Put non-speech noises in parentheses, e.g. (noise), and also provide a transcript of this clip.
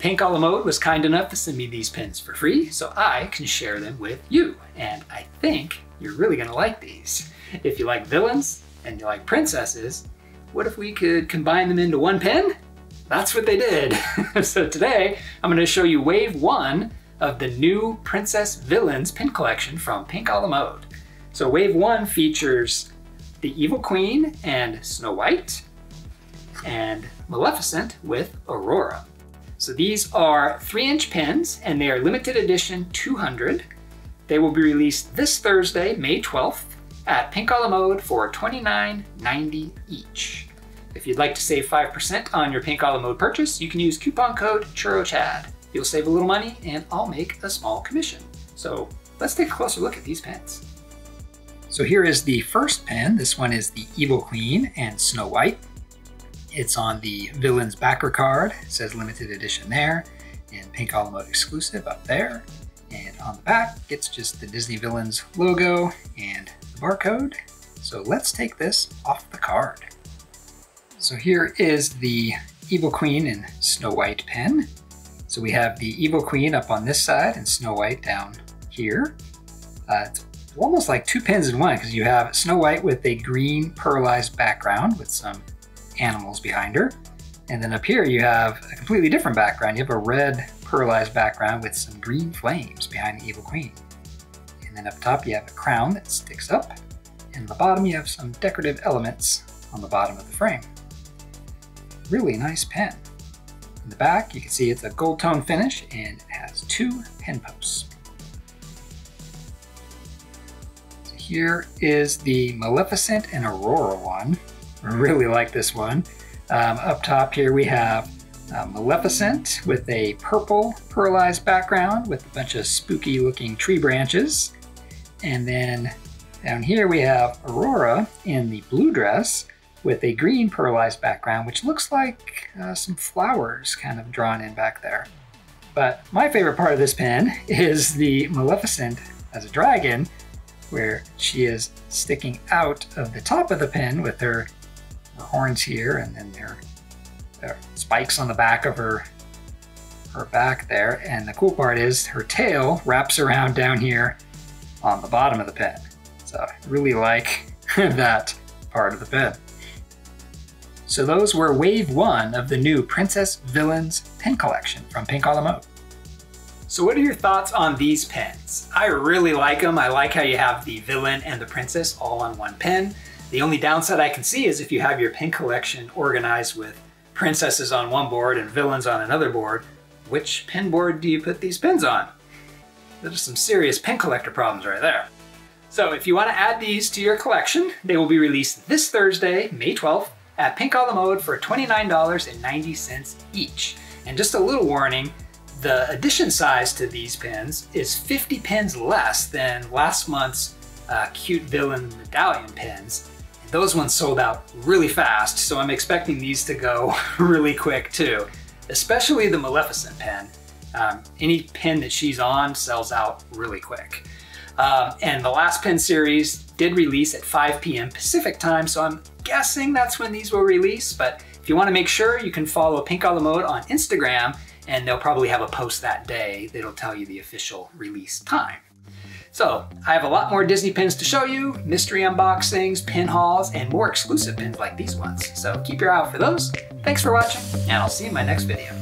Pink a la Mode was kind enough to send me these pins for free so I can share them with you. And I think you're really gonna like these. If you like villains and you like princesses, what if we could combine them into one pin? That's what they did. (laughs) so today, I'm gonna show you wave one of the new Princess Villains pin collection from Pink a la Mode. So wave one features the Evil Queen and Snow White, and Maleficent with Aurora. So these are three inch pens and they are limited edition 200. They will be released this Thursday, May 12th at Pink a la Mode for $29.90 each. If you'd like to save 5% on your Pink a la Mode purchase, you can use coupon code CHURROCHAD. You'll save a little money and I'll make a small commission. So let's take a closer look at these pens. So here is the first pen. This one is the Evil Queen and Snow White. It's on the Villains backer card. It says limited edition there, and Pink a la Mode exclusive up there. And on the back, it's just the Disney Villains logo and the barcode. So let's take this off the card. So here is the Evil Queen and Snow White pen. So we have the Evil Queen up on this side and Snow White down here. Uh, it's almost like two pens in one because you have Snow White with a green pearlized background with some animals behind her. And then up here you have a completely different background. You have a red pearlized background with some green flames behind the Evil Queen. And then up top you have a crown that sticks up. And the bottom you have some decorative elements on the bottom of the frame. Really nice pen. In the back you can see it's a gold tone finish and it has two pen posts. So here is the Maleficent and Aurora one. I really like this one. Um, up top here we have uh, Maleficent with a purple pearlized background with a bunch of spooky looking tree branches. And then down here we have Aurora in the blue dress with a green pearlized background, which looks like uh, some flowers kind of drawn in back there. But my favorite part of this pen (laughs) is the Maleficent as a dragon, where she is sticking out of the top of the pen with her horns here, and then there, there are spikes on the back of her her back there. And the cool part is her tail wraps around down here on the bottom of the pen. So I really like (laughs) that part of the pen. So those were wave one of the new Princess Villains pen collection from Pink a la Mode. So what are your thoughts on these pens? I really like them. I like how you have the villain and the princess all on one pen. The only downside I can see is if you have your pin collection organized with princesses on one board and villains on another board, which pin board do you put these pins on? Those are some serious pin collector problems right there. So if you want to add these to your collection, they will be released this Thursday, May 12th, at Pink a la Mode for $29.90 each. And just a little warning, the edition size to these pins is 50 pins less than last month's uh, cute villain medallion pins those ones sold out really fast, so I'm expecting these to go (laughs) really quick too, especially the Maleficent pen. Um, any pen that she's on sells out really quick. Um, and the last pen series did release at 5 p.m. Pacific time, so I'm guessing that's when these will release. But if you want to make sure, you can follow Pink a la Mode on Instagram, and they'll probably have a post that day that'll tell you the official release time. So I have a lot more Disney pins to show you, mystery unboxings, pin hauls, and more exclusive pins like these ones. So keep your eye out for those. Thanks for watching, and I'll see you in my next video.